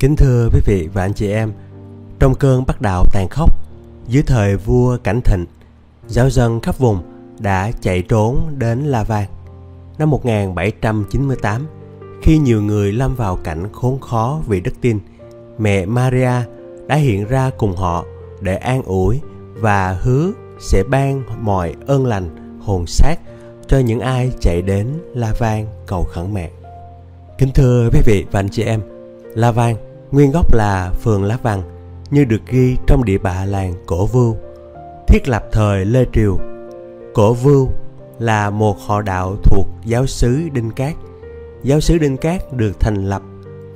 Kính thưa quý vị và anh chị em, trong cơn bắt đạo tàn khốc, dưới thời vua Cảnh Thịnh, giáo dân khắp vùng đã chạy trốn đến La Vang. Năm 1798, khi nhiều người lâm vào cảnh khốn khó vì đức tin, mẹ Maria đã hiện ra cùng họ để an ủi và hứa sẽ ban mọi ơn lành hồn xác cho những ai chạy đến La Vang cầu khẩn mẹ. Kính thưa quý vị và anh chị em, La Vang nguyên gốc là phường Lá Vàng như được ghi trong địa bạ làng Cổ Vưu, thiết lập thời Lê Triều. Cổ Vưu là một họ đạo thuộc giáo xứ Đinh Cát. Giáo xứ Đinh Cát được thành lập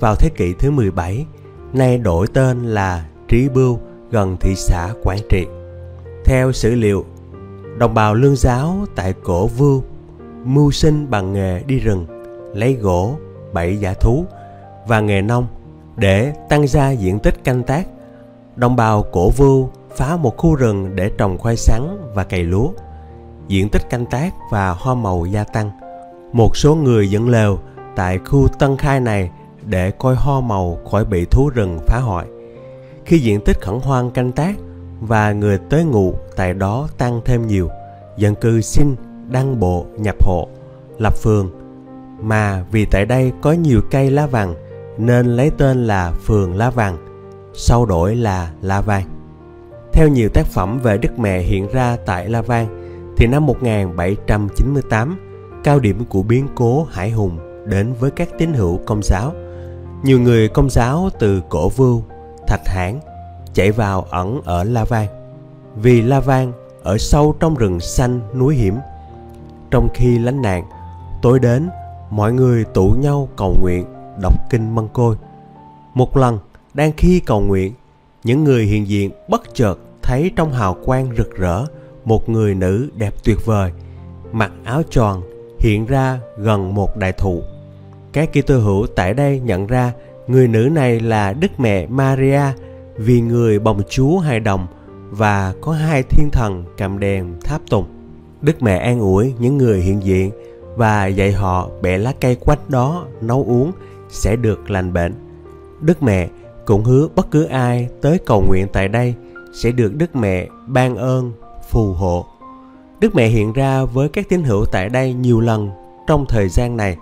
vào thế kỷ thứ 17, nay đổi tên là Trí Bưu gần thị xã Quảng Trị. Theo sử liệu, đồng bào lương giáo tại Cổ Vưu mưu sinh bằng nghề đi rừng, lấy gỗ, bẫy giả thú và nghề nông để tăng gia diện tích canh tác. Đồng bào cổ vưu phá một khu rừng để trồng khoai sắn và cày lúa. Diện tích canh tác và hoa màu gia tăng. Một số người dẫn lều tại khu Tân Khai này để coi hoa màu khỏi bị thú rừng phá hoại. Khi diện tích khẩn hoang canh tác và người tới ngụ tại đó tăng thêm nhiều, dân cư xin đăng bộ nhập hộ, lập phường. Mà vì tại đây có nhiều cây lá vàng nên lấy tên là phường Lá Vàng, sau đổi là La Vang. Theo nhiều tác phẩm về Đức Mẹ hiện ra tại La Vang, thì năm 1798, cao điểm của biến cố Hải Hùng đến với các tín hữu công giáo. Nhiều người công giáo từ Cổ Vưu, Thạch Hãn chạy vào ẩn ở La Vang. Vì La Vang ở sâu trong rừng xanh núi hiểm. Trong khi lánh nạn, tối đến, mọi người tụ nhau cầu nguyện đọc kinh mân côi. Một lần, đang khi cầu nguyện, những người hiện diện bất chợt thấy trong hào quang rực rỡ một người nữ đẹp tuyệt vời, mặc áo tròn hiện ra gần một đại thụ. Các Kitô hữu tại đây nhận ra người nữ này là Đức Mẹ Maria vì người bồng Chúa hài đồng và có hai thiên thần cầm đèn tháp tùng. Đức Mẹ an ủi những người hiện diện và dạy họ bẻ lá cây quách đó nấu uống sẽ được lành bệnh. Đức Mẹ cũng hứa bất cứ ai tới cầu nguyện tại đây sẽ được Đức Mẹ ban ơn, phù hộ. Đức Mẹ hiện ra với các tín hữu tại đây nhiều lần trong thời gian này.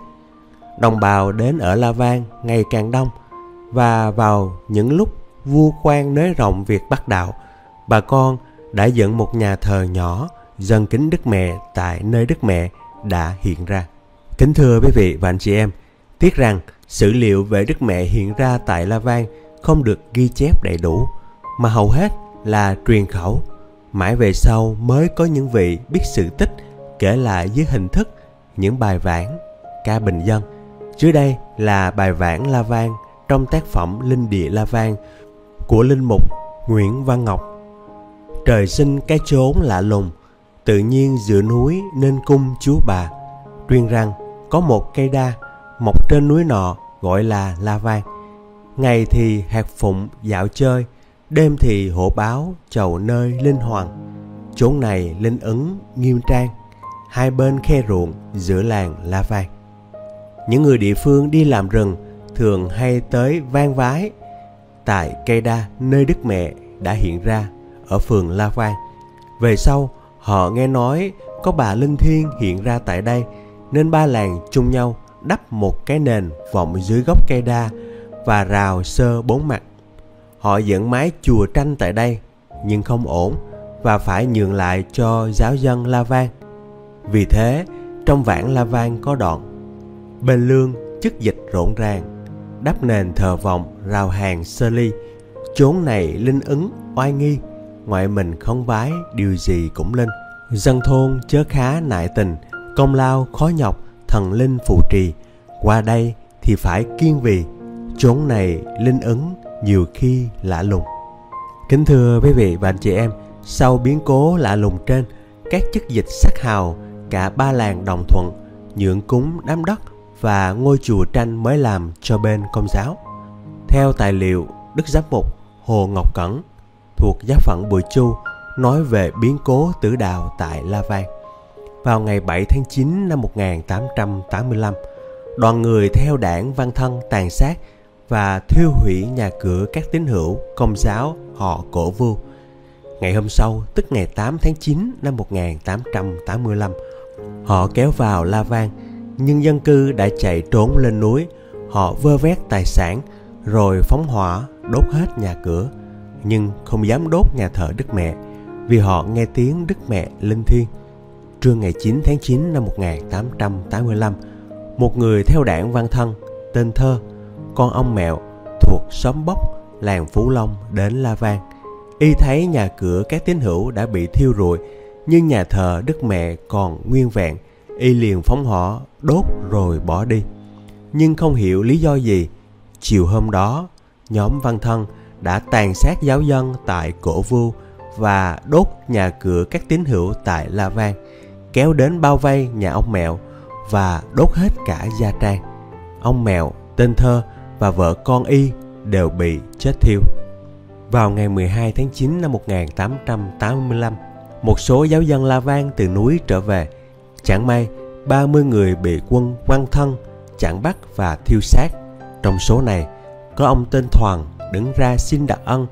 Đồng bào đến ở La Vang ngày càng đông và vào những lúc vua quan nới rộng việc bắt đạo, bà con đã dựng một nhà thờ nhỏ dâng kính Đức Mẹ tại nơi Đức Mẹ đã hiện ra. Kính thưa quý vị và anh chị em, tiếc rằng Sử liệu về Đức Mẹ hiện ra tại La Vang không được ghi chép đầy đủ, mà hầu hết là truyền khẩu. Mãi về sau mới có những vị biết sự tích kể lại dưới hình thức những bài vãng, ca bình dân. Dưới đây là bài vãng La Vang trong tác phẩm Linh Địa La Vang của Linh Mục Nguyễn Văn Ngọc. Trời sinh cái chốn lạ lùng, tự nhiên giữa núi nên cung chúa bà. Truyền rằng có một cây đa mọc trên núi nọ gọi là La Vang. Ngày thì hạt phụng dạo chơi, đêm thì hổ báo chầu nơi linh hoàng. Chốn này linh ứng nghiêm trang, hai bên khe ruộng giữa làng La Vang. Những người địa phương đi làm rừng thường hay tới vang vái tại cây đa nơi Đức Mẹ đã hiện ra ở phường La Vang. Về sau, họ nghe nói có bà Linh Thiên hiện ra tại đây nên ba làng chung nhau đắp một cái nền vọng dưới gốc cây đa và rào sơ bốn mặt. Họ dựng mái chùa tranh tại đây, nhưng không ổn và phải nhường lại cho giáo dân La Vang. Vì thế, trong vãng La Vang có đoạn Bên lương chức dịch rộn ràng, đắp nền thờ vọng rào hàng sơ ly, chốn này linh ứng oai nghi, ngoại mình không vái điều gì cũng linh. Dân thôn chớ khá nại tình, công lao khó nhọc, thần linh phù trì. Qua đây thì phải kiên vì chốn này linh ứng nhiều khi lạ lùng. Kính thưa quý vị và anh chị em, sau biến cố lạ lùng trên, các chức dịch sắc hào, cả ba làng đồng thuận, nhượng cúng đám đất và ngôi chùa tranh mới làm cho bên công giáo. Theo tài liệu đức giám mục hồ ngọc cẩn thuộc giáo phận bùi chu, nói về biến cố tử đạo tại la vang vào ngày 7 tháng 9 năm 1885, đoàn người theo đảng Văn Thân tàn sát và thiêu hủy nhà cửa các tín hữu công giáo họ cổ vu. Ngày hôm sau, tức ngày 8 tháng 9 năm 1885, họ kéo vào La Vang, nhưng dân cư đã chạy trốn lên núi. Họ vơ vét tài sản, rồi phóng hỏa, đốt hết nhà cửa, nhưng không dám đốt nhà thờ Đức Mẹ, vì họ nghe tiếng Đức Mẹ linh thiêng. Trưa ngày 9 tháng 9 năm 1885, một người theo đảng Văn Thân, tên Thơ, con ông Mẹo, thuộc xóm Bốc, làng Phú Long đến La Vang. Y thấy nhà cửa các tín hữu đã bị thiêu rụi, nhưng nhà thờ Đức Mẹ còn nguyên vẹn. Y liền phóng hỏa, đốt rồi bỏ đi. Nhưng không hiểu lý do gì, chiều hôm đó, nhóm Văn Thân đã tàn sát giáo dân tại Cổ Vu và đốt nhà cửa các tín hữu tại La Vang, kéo đến bao vây nhà ông Mẹo và đốt hết cả gia trang. Ông Mẹo, tên Thơ và vợ con y đều bị chết thiêu. Vào ngày 12 tháng 9 năm 1885, một số giáo dân La Vang từ núi trở về. Chẳng may, 30 người bị quân quăng thân chặn bắt và thiêu xác. Trong số này, có ông tên Thoàn đứng ra xin đặc ân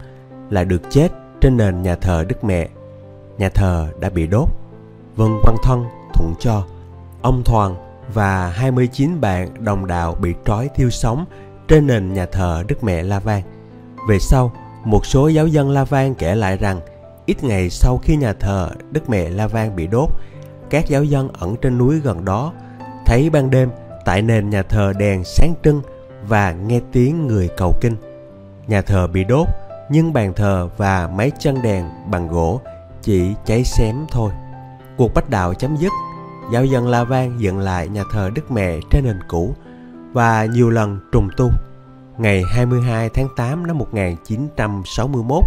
là được chết trên nền nhà thờ Đức Mẹ. Nhà thờ đã bị đốt. Vân Văn Thân thuận cho. Ông Thoàn và 29 bạn đồng đạo bị trói thiêu sống trên nền nhà thờ Đức Mẹ La Vang. Về sau, một số giáo dân La Vang kể lại rằng ít ngày sau khi nhà thờ Đức Mẹ La Vang bị đốt, các giáo dân ẩn trên núi gần đó thấy ban đêm tại nền nhà thờ đèn sáng trưng và nghe tiếng người cầu kinh. Nhà thờ bị đốt, nhưng bàn thờ và mấy chân đèn bằng gỗ chỉ cháy xém thôi. Cuộc bách đạo chấm dứt, giáo dân La Vang dựng lại nhà thờ Đức Mẹ trên nền cũ và nhiều lần trùng tu. Ngày 22 tháng 8 năm 1961,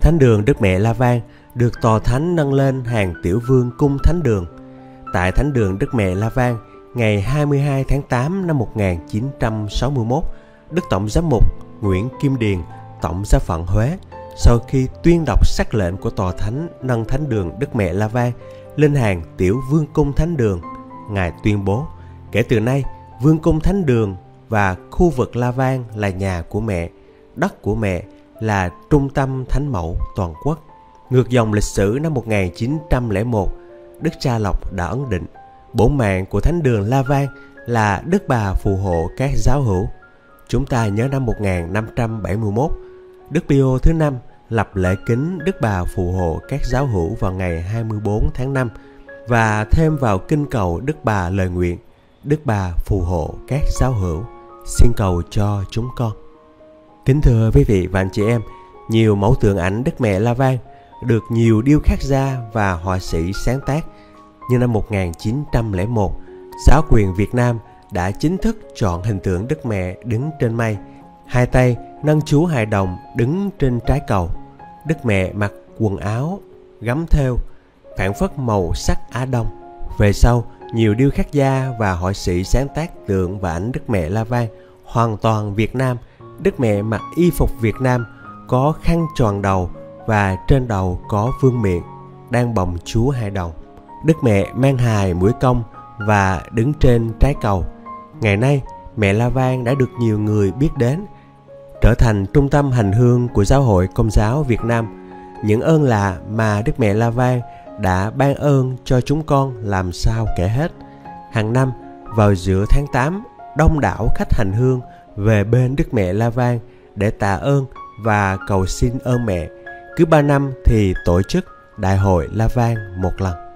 Thánh đường Đức Mẹ La Vang được tòa thánh nâng lên hàng tiểu vương cung thánh đường. Tại Thánh đường Đức Mẹ La Vang, ngày 22 tháng 8 năm 1961, Đức Tổng giám mục Nguyễn Kim Điền, Tổng giáo phận Huế, sau khi tuyên đọc sắc lệnh của tòa thánh nâng thánh đường Đức Mẹ La Vang lên hàng tiểu vương cung thánh đường, Ngài tuyên bố, kể từ nay, vương cung thánh đường và khu vực La Vang là nhà của mẹ, đất của mẹ là trung tâm thánh mẫu toàn quốc. Ngược dòng lịch sử năm 1901, Đức Cha Lộc đã ấn định bổn mạng của thánh đường La Vang là Đức Bà phù hộ các giáo hữu. Chúng ta nhớ năm 1571, Đức Pio thứ năm lập lễ kính Đức Bà phù hộ các giáo hữu vào ngày 24 tháng 5 và thêm vào kinh cầu Đức Bà lời nguyện Đức Bà phù hộ các giáo hữu. Xin cầu cho chúng con. Kính thưa quý vị và anh chị em, nhiều mẫu tượng ảnh Đức Mẹ La Vang được nhiều điêu khắc gia và họa sĩ sáng tác. Như năm 1901, giáo quyền Việt Nam đã chính thức chọn hình tượng Đức Mẹ đứng trên mây, hai tay nâng chú hài đồng đứng trên trái cầu. Đức Mẹ mặc quần áo gấm thêu, phản phất màu sắc Á Đông. Về sau, nhiều điêu khắc gia và họa sĩ sáng tác tượng và ảnh Đức Mẹ La Vang hoàn toàn Việt Nam. Đức Mẹ mặc y phục Việt Nam, có khăn tròn đầu và trên đầu có vương miện, đang bồng chúa hai đồng. Đức Mẹ mang hài mũi công và đứng trên trái cầu. Ngày nay, mẹ La Vang đã được nhiều người biết đến, trở thành trung tâm hành hương của giáo hội công giáo Việt Nam. Những ơn lạ mà Đức Mẹ La Vang đã ban ơn cho chúng con làm sao kể hết. Hàng năm, vào giữa tháng 8, đông đảo khách hành hương về bên Đức Mẹ La Vang để tạ ơn và cầu xin ơn mẹ. Cứ ba năm thì tổ chức Đại hội La Vang một lần.